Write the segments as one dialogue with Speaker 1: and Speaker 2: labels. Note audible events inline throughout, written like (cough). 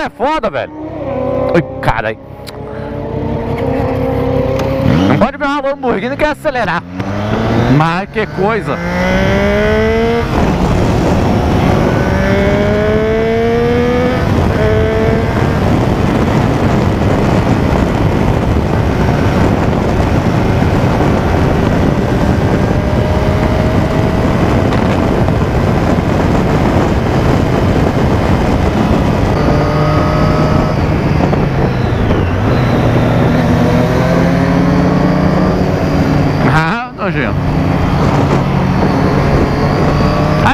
Speaker 1: é foda, velho. Oi, caralho. Não pode ver uma Lamborghini que acelerar. Mas que coisa.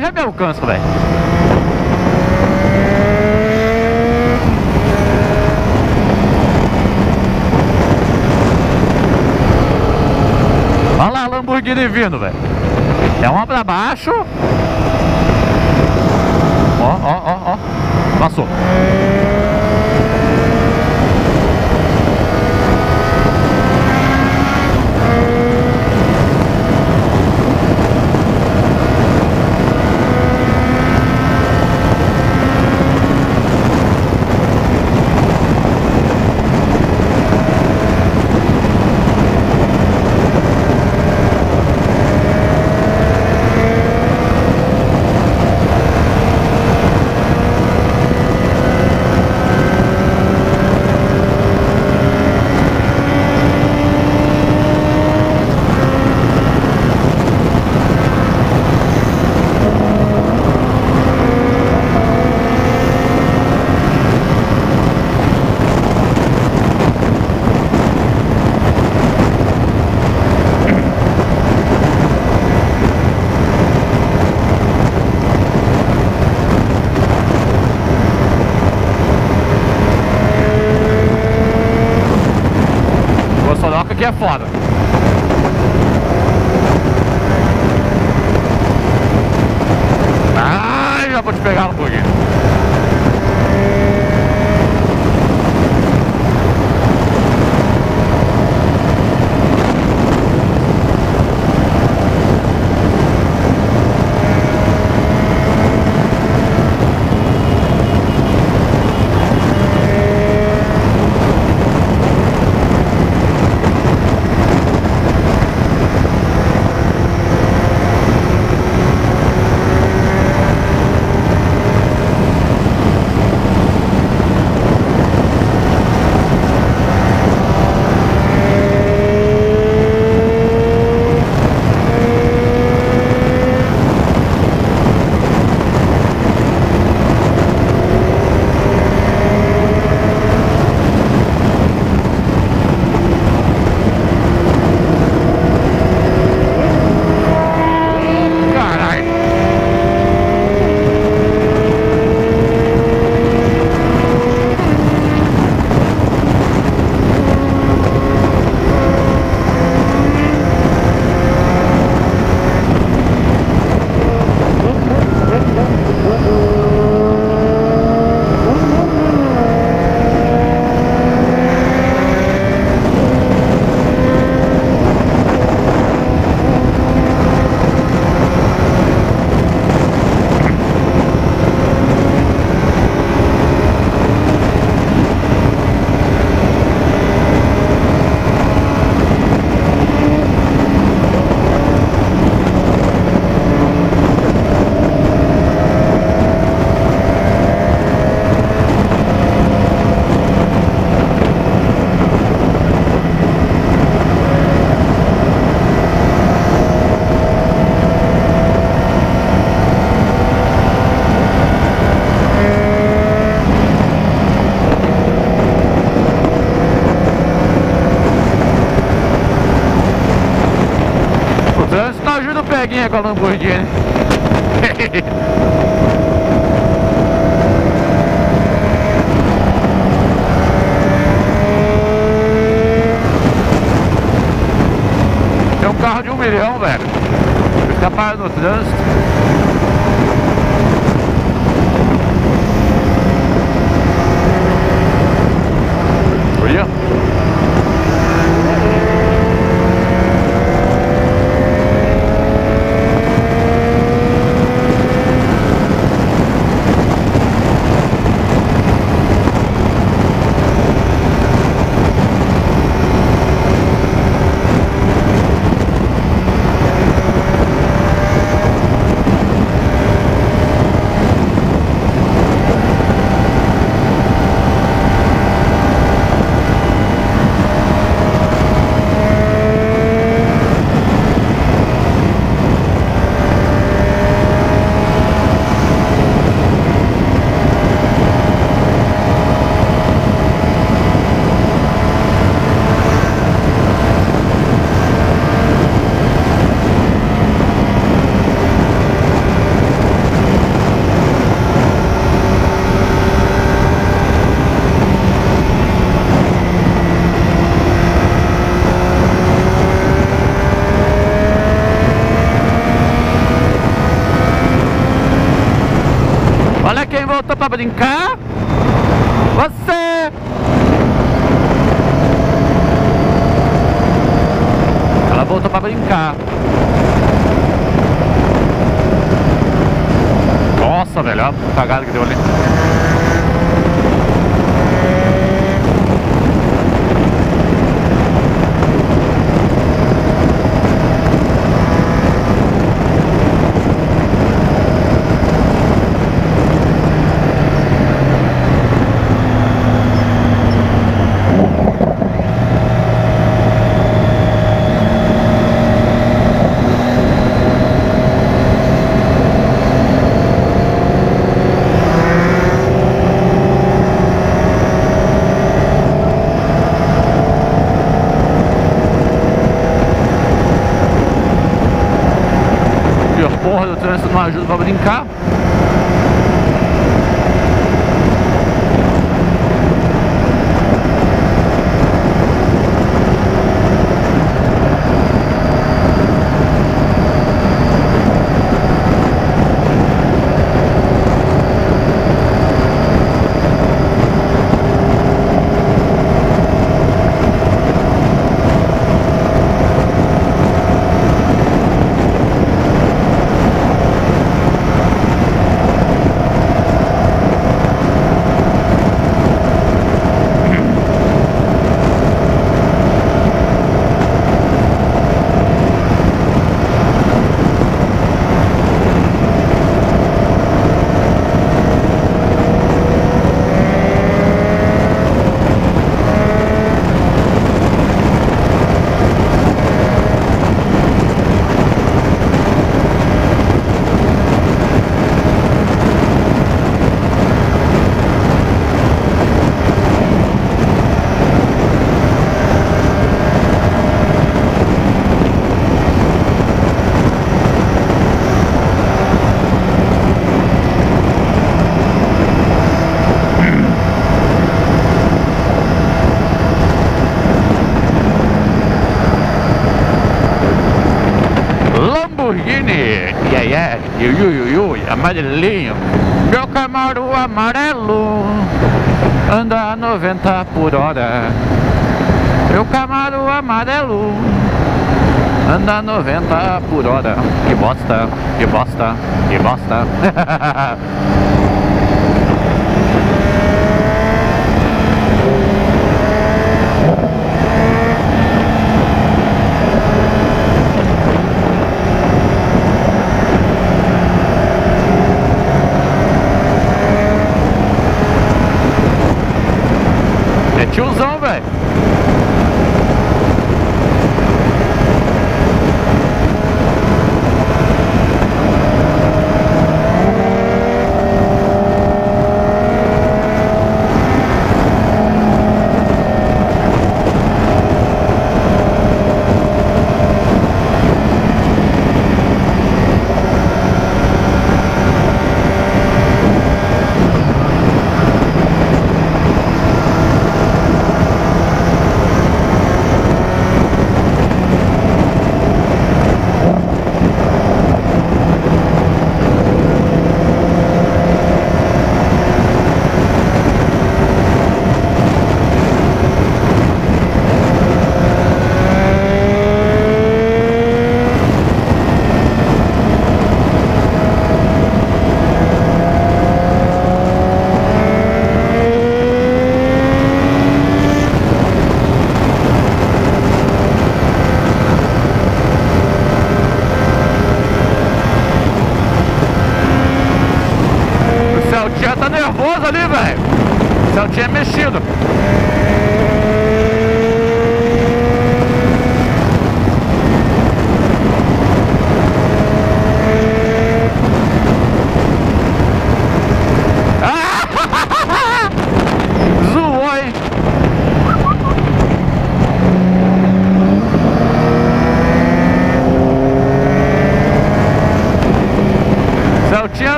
Speaker 1: Já me alcança, velho. Olha lá Lamborghini vindo, velho. É uma pra baixo. Ó, ó, ó, ó. Passou. É foda. Peguinha com a Lamborghini. (laughs) Tem um carro de um milhão, velho. Fica parado no trânsito. Olha. voltou pra brincar? Você! Ela voltou pra brincar. Nossa, velho, olha a cagada que deu ali. Porra do trânsito não ajuda pra brincar. Lamborghini, yeah, yu, yu, yu, amarelinho, meu Camaro amarelo, anda a 90 por hora, meu Camaro amarelo, anda a 90 por hora, que bosta, que bosta, que bosta, (laughs)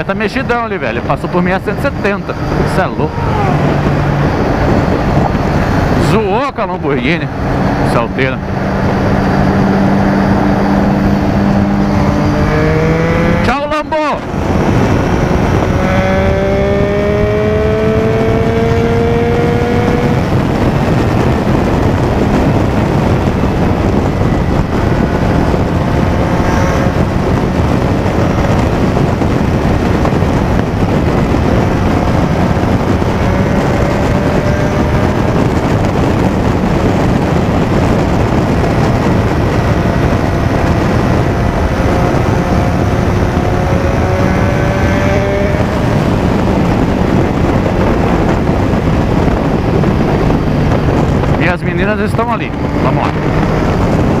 Speaker 1: Celtinha tá mexidão ali, velho. Passou por mim a 170. Isso é louco. Zoou com a Lamborghini. Salteira. As meninas estão ali. Vamos lá.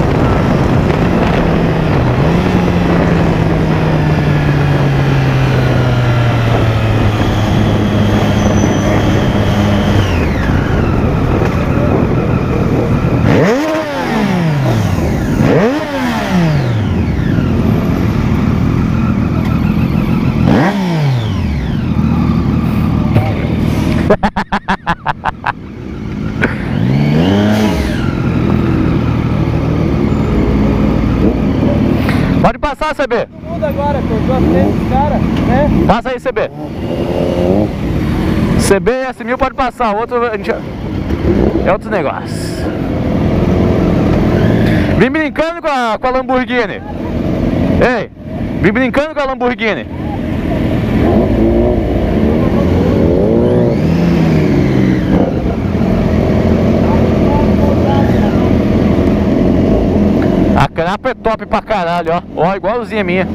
Speaker 1: Passa aí, CB. CB e S1000 pode passar, outro a gente... é outros negócios. Vim brincando com a, com a Lamborghini. Ei, vim brincando com a Lamborghini. A capa é top pra caralho, ó. Ó, igualzinha minha.